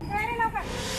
来老板。